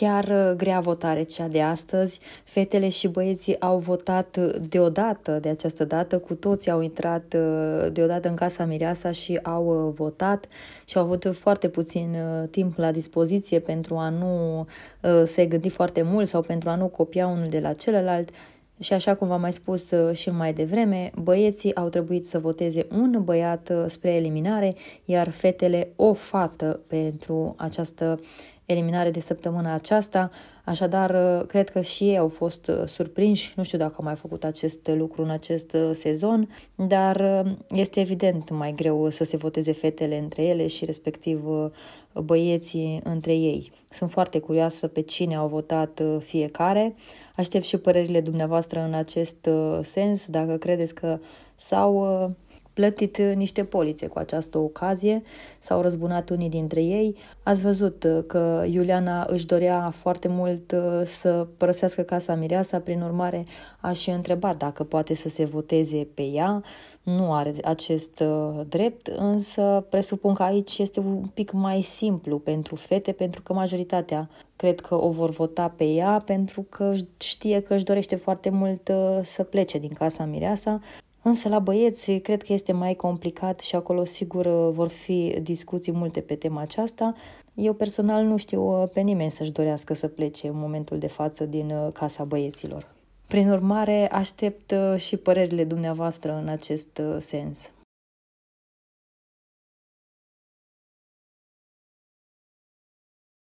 chiar uh, grea votare cea de astăzi. Fetele și băieții au votat uh, deodată de această dată, cu toții au intrat uh, deodată în casa Mireasa și au votat și au avut foarte puțin timp la dispoziție pentru a nu se gândi foarte mult sau pentru a nu copia unul de la celălalt. Și așa cum v-am mai spus și mai devreme, băieții au trebuit să voteze un băiat spre eliminare, iar fetele o fată pentru această eliminare de săptămâna aceasta, așadar uh, cred că și ei au fost uh, surprinși, nu știu dacă au mai făcut acest lucru în acest uh, sezon, dar este evident mai greu să se voteze fetele între ele și respectiv băieții între ei. Sunt foarte curioasă pe cine au votat fiecare. Aștept și părerile dumneavoastră în acest sens, dacă credeți că s-au plătit uh, niște polițe cu această ocazie, s-au răzbunat unii dintre ei. Ați văzut uh, că Iuliana își dorea foarte mult uh, să părăsească casa Mireasa, prin urmare aș întreba dacă poate să se voteze pe ea. Nu are acest drept, însă presupun că aici este un pic mai simplu pentru fete, pentru că majoritatea cred că o vor vota pe ea pentru că știe că își dorește foarte mult să plece din casa Mireasa Însă la băieți cred că este mai complicat și acolo sigur vor fi discuții multe pe tema aceasta. Eu personal nu știu uh, pe nimeni să-și dorească să plece în momentul de față din uh, casa băieților. Prin urmare, aștept uh, și părerile dumneavoastră în acest sens.